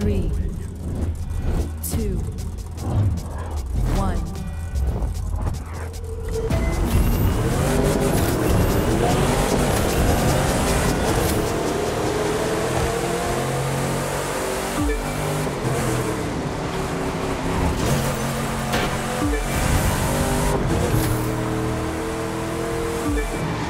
Three, two, one. Thank